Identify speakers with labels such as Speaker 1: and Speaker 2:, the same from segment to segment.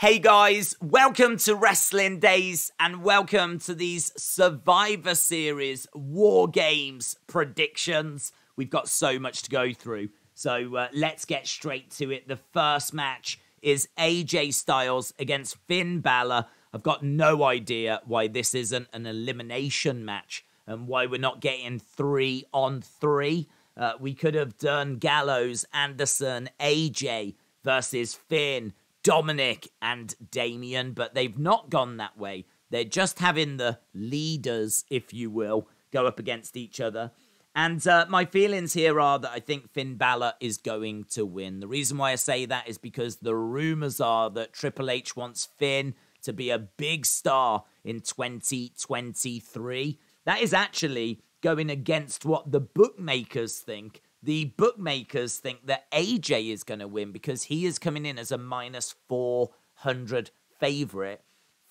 Speaker 1: Hey guys, welcome to Wrestling Daze and welcome to these Survivor Series War Games predictions. We've got so much to go through, so uh, let's get straight to it. The first match is AJ Styles against Finn Balor. I've got no idea why this isn't an elimination match and why we're not getting three on three. Uh, we could have done Gallows, Anderson, AJ versus Finn. Dominic and Damian, but they've not gone that way. They're just having the leaders, if you will, go up against each other. And uh, my feelings here are that I think Finn Balor is going to win. The reason why I say that is because the rumors are that Triple H wants Finn to be a big star in 2023. That is actually going against what the bookmakers think the bookmakers think that AJ is going to win because he is coming in as a minus 400 favorite.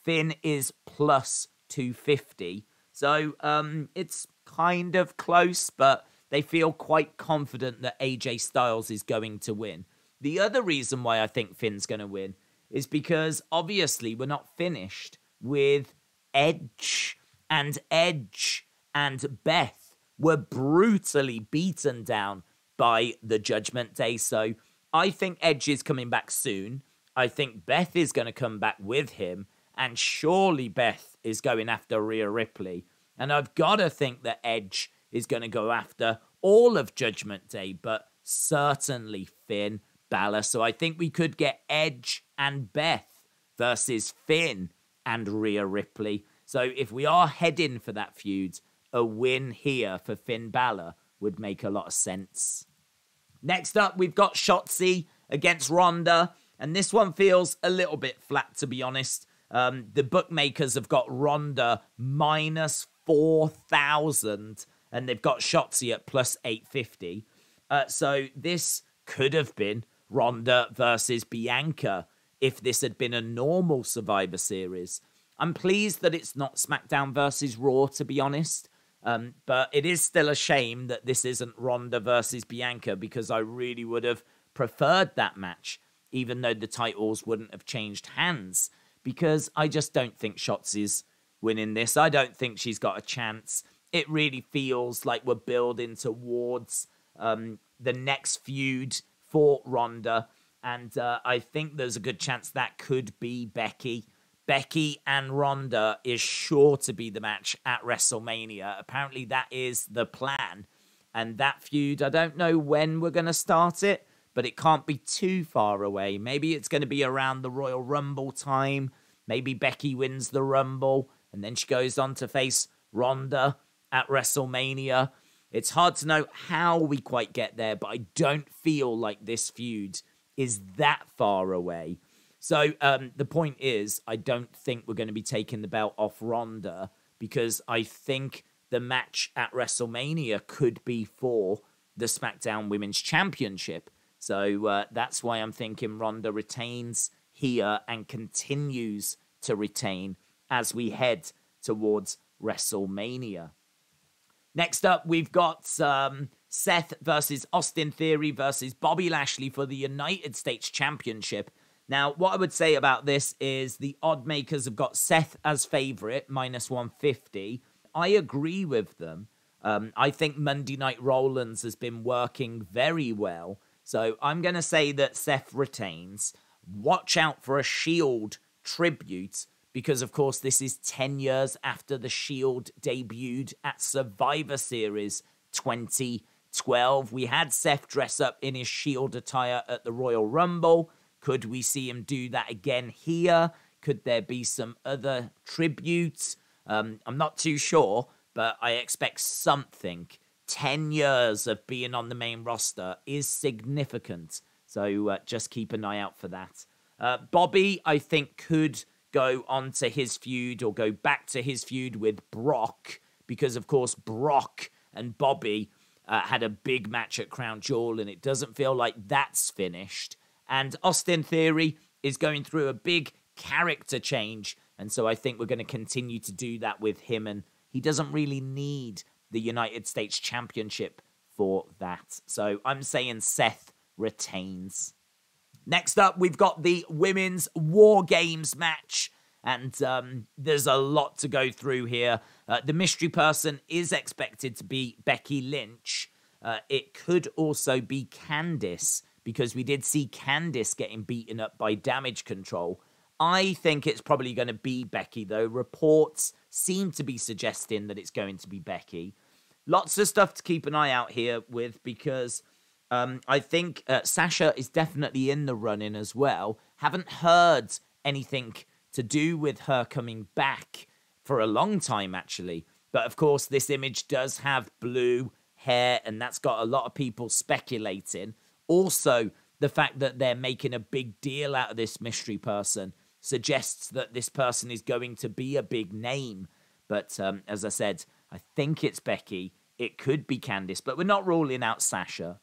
Speaker 1: Finn is plus 250. So um, it's kind of close, but they feel quite confident that AJ Styles is going to win. The other reason why I think Finn's going to win is because obviously we're not finished with Edge and Edge and Beth were brutally beaten down by the Judgment Day. So I think Edge is coming back soon. I think Beth is going to come back with him. And surely Beth is going after Rhea Ripley. And I've got to think that Edge is going to go after all of Judgment Day, but certainly Finn Balor. So I think we could get Edge and Beth versus Finn and Rhea Ripley. So if we are heading for that feud, a win here for Finn Balor would make a lot of sense. Next up, we've got Shotzi against Ronda, and this one feels a little bit flat, to be honest. Um, the bookmakers have got Ronda minus 4,000, and they've got Shotzi at plus 850. Uh, so this could have been Ronda versus Bianca if this had been a normal Survivor Series. I'm pleased that it's not SmackDown versus Raw, to be honest. Um, but it is still a shame that this isn't Ronda versus Bianca because I really would have preferred that match, even though the titles wouldn't have changed hands. Because I just don't think Shotzi's winning this. I don't think she's got a chance. It really feels like we're building towards um, the next feud for Ronda. And uh, I think there's a good chance that could be Becky. Becky and Ronda is sure to be the match at WrestleMania. Apparently, that is the plan. And that feud, I don't know when we're going to start it, but it can't be too far away. Maybe it's going to be around the Royal Rumble time. Maybe Becky wins the Rumble and then she goes on to face Ronda at WrestleMania. It's hard to know how we quite get there, but I don't feel like this feud is that far away. So um, the point is, I don't think we're going to be taking the belt off Ronda because I think the match at WrestleMania could be for the SmackDown Women's Championship. So uh, that's why I'm thinking Ronda retains here and continues to retain as we head towards WrestleMania. Next up, we've got um, Seth versus Austin Theory versus Bobby Lashley for the United States Championship. Now, what I would say about this is the odd makers have got Seth as favorite, minus 150. I agree with them. Um, I think Monday Night Rollins has been working very well. So I'm going to say that Seth retains. Watch out for a Shield tribute because, of course, this is 10 years after the Shield debuted at Survivor Series 2012. We had Seth dress up in his Shield attire at the Royal Rumble. Could we see him do that again here? Could there be some other tributes? Um, I'm not too sure, but I expect something. 10 years of being on the main roster is significant. So uh, just keep an eye out for that. Uh, Bobby, I think, could go on to his feud or go back to his feud with Brock because, of course, Brock and Bobby uh, had a big match at Crown Jewel, and it doesn't feel like that's finished. And Austin Theory is going through a big character change. And so I think we're going to continue to do that with him. And he doesn't really need the United States Championship for that. So I'm saying Seth retains. Next up, we've got the women's War Games match. And um, there's a lot to go through here. Uh, the mystery person is expected to be Becky Lynch. Uh, it could also be Candice because we did see Candice getting beaten up by damage control. I think it's probably going to be Becky, though. Reports seem to be suggesting that it's going to be Becky. Lots of stuff to keep an eye out here with because um, I think uh, Sasha is definitely in the running as well. Haven't heard anything to do with her coming back for a long time, actually. But of course, this image does have blue hair, and that's got a lot of people speculating. Also, the fact that they're making a big deal out of this mystery person suggests that this person is going to be a big name. But um, as I said, I think it's Becky. It could be Candice, but we're not ruling out Sasha.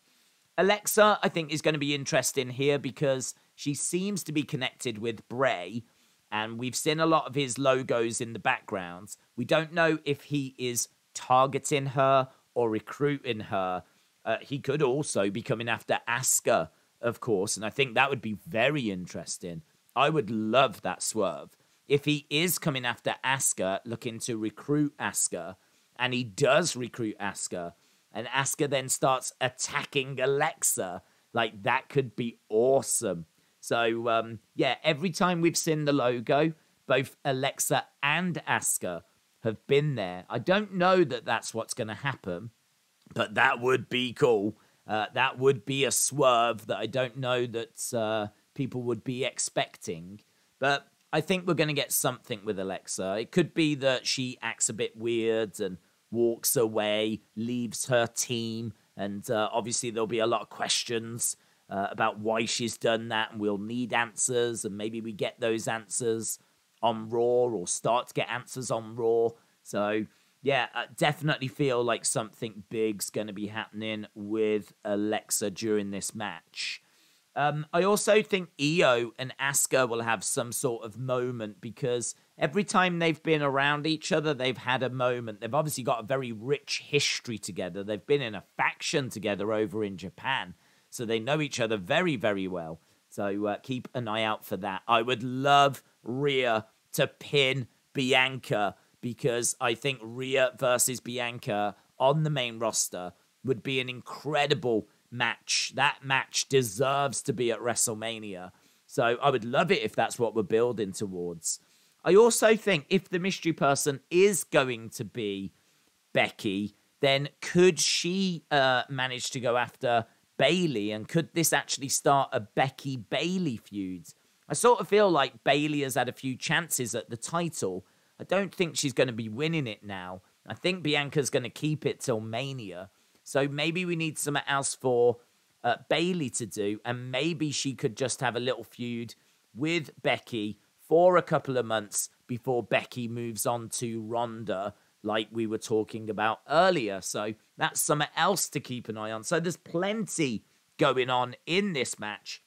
Speaker 1: Alexa, I think, is going to be interesting here because she seems to be connected with Bray, and we've seen a lot of his logos in the background. We don't know if he is targeting her or recruiting her. Uh, he could also be coming after Asuka, of course, and I think that would be very interesting. I would love that swerve. If he is coming after Asuka, looking to recruit Asuka, and he does recruit Asuka, and Asuka then starts attacking Alexa, like that could be awesome. So um, yeah, every time we've seen the logo, both Alexa and Asuka have been there. I don't know that that's what's going to happen, but that would be cool. Uh, that would be a swerve that I don't know that uh, people would be expecting. But I think we're going to get something with Alexa. It could be that she acts a bit weird and walks away, leaves her team, and uh, obviously there'll be a lot of questions uh, about why she's done that, and we'll need answers, and maybe we get those answers on Raw or start to get answers on Raw. So yeah, I definitely feel like something big's going to be happening with Alexa during this match. Um, I also think Iyo and Asuka will have some sort of moment because every time they've been around each other, they've had a moment. They've obviously got a very rich history together. They've been in a faction together over in Japan, so they know each other very, very well. So uh, keep an eye out for that. I would love Rhea to pin Bianca because I think Rhea versus Bianca on the main roster would be an incredible match. That match deserves to be at WrestleMania. So I would love it if that's what we're building towards. I also think if the mystery person is going to be Becky, then could she uh, manage to go after Bayley? And could this actually start a Becky Bayley feud? I sort of feel like Bayley has had a few chances at the title. I don't think she's going to be winning it now. I think Bianca's going to keep it till Mania. So maybe we need something else for uh, Bayley to do, and maybe she could just have a little feud with Becky for a couple of months before Becky moves on to Ronda, like we were talking about earlier. So that's something else to keep an eye on. So there's plenty going on in this match.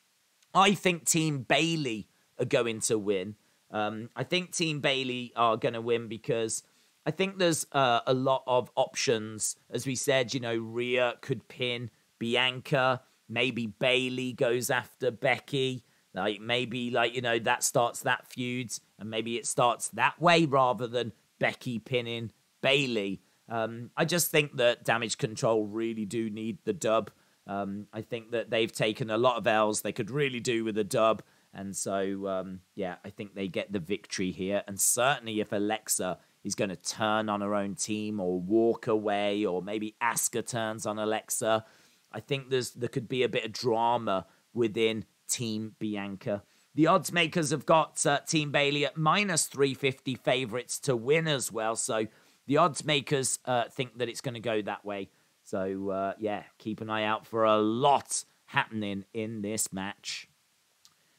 Speaker 1: I think Team Bayley are going to win. Um, I think Team Bayley are going to win because I think there's uh, a lot of options. As we said, you know, Rhea could pin Bianca. Maybe Bayley goes after Becky. Like maybe like you know that starts that feud, and maybe it starts that way rather than Becky pinning Bayley. Um, I just think that Damage Control really do need the dub. Um, I think that they've taken a lot of L's. They could really do with a dub. And so, um, yeah, I think they get the victory here. And certainly, if Alexa is going to turn on her own team or walk away, or maybe Asuka turns on Alexa. I think there's there could be a bit of drama within Team Bianca. The odds makers have got uh, Team Bayley at minus 350 favorites to win as well. So the odds makers uh, think that it's going to go that way. So uh, yeah, keep an eye out for a lot happening in this match.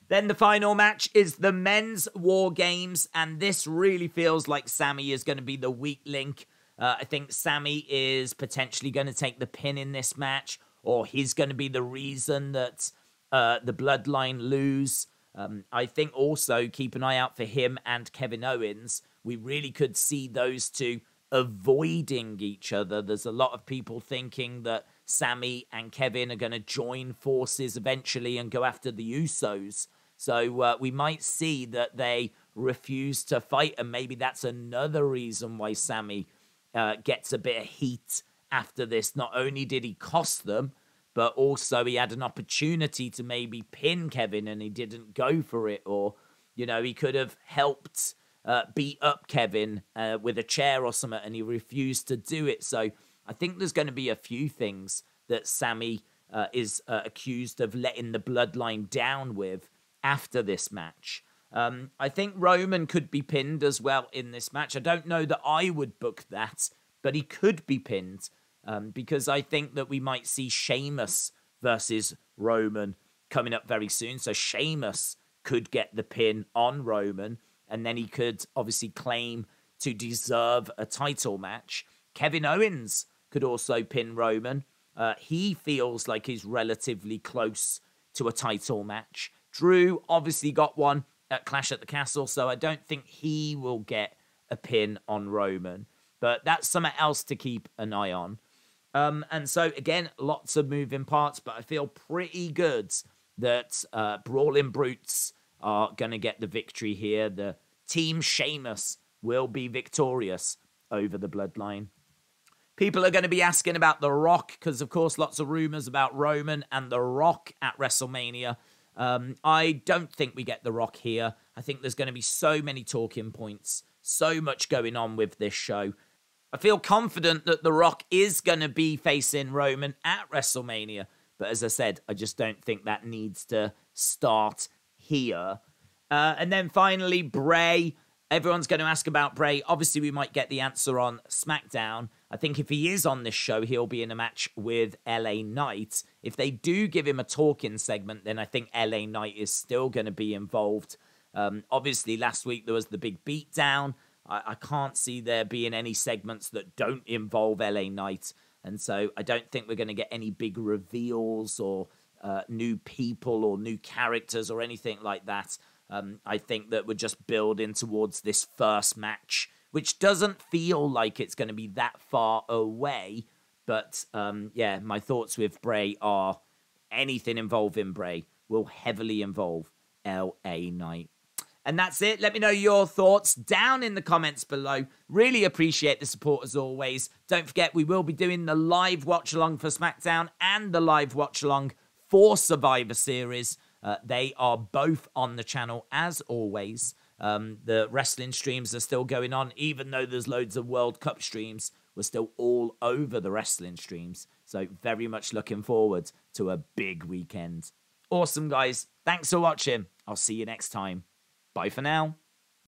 Speaker 1: Then the final match is the men's War Games, and this really feels like Sami is going to be the weak link. Uh, I think Sami is potentially going to take the pin in this match, or he's going to be the reason that uh, the Bloodline lose. Um, I think also keep an eye out for him and Kevin Owens. We really could see those two avoiding each other. There's a lot of people thinking that Sami and Kevin are going to join forces eventually and go after the Usos. So uh, we might see that they refuse to fight, and maybe that's another reason why Sami uh, gets a bit of heat after this. Not only did he cost them, but also he had an opportunity to maybe pin Kevin and he didn't go for it, or you know he could have helped uh, beat up Kevin uh, with a chair or something, and he refused to do it. So I think there's going to be a few things that Sami uh, is uh, accused of letting the bloodline down with after this match. Um, I think Roman could be pinned as well in this match. I don't know that I would book that, but he could be pinned um, because I think that we might see Sheamus versus Roman coming up very soon. So Sheamus could get the pin on Roman, and then he could obviously claim to deserve a title match. Kevin Owens could also pin Roman. Uh, he feels like he's relatively close to a title match. Drew obviously got one at Clash at the Castle, so I don't think he will get a pin on Roman. But that's something else to keep an eye on. Um, and so, again, lots of moving parts, but I feel pretty good that uh, Brawling Brutes are going to get the victory here. The Team Sheamus will be victorious over the Bloodline. People are going to be asking about The Rock because, of course, lots of rumors about Roman and The Rock at WrestleMania. Um, I don't think we get The Rock here. I think there's going to be so many talking points, so much going on with this show. I feel confident that The Rock is going to be facing Roman at WrestleMania. But as I said, I just don't think that needs to start here. Uh, and then finally, Bray. Everyone's going to ask about Bray. Obviously, we might get the answer on SmackDown. I think if he is on this show, he'll be in a match with LA Knight. If they do give him a talking segment, then I think LA Knight is still going to be involved. Um, obviously, last week there was the big beatdown. I, I can't see there being any segments that don't involve LA Knight. And so I don't think we're going to get any big reveals or uh, new people or new characters or anything like that. Um, I think that we're just building towards this first match which doesn't feel like it's going to be that far away. But um, yeah, my thoughts with Bray are anything involving Bray will heavily involve LA Knight. And that's it. Let me know your thoughts down in the comments below. Really appreciate the support as always. Don't forget, we will be doing the live watch along for SmackDown and the live watch along for Survivor Series. Uh, they are both on the channel as always. Um, the wrestling streams are still going on, even though there's loads of World Cup streams. We're still all over the wrestling streams. So, very much looking forward to a big weekend. Awesome, guys. Thanks for watching. I'll see you next time. Bye for now.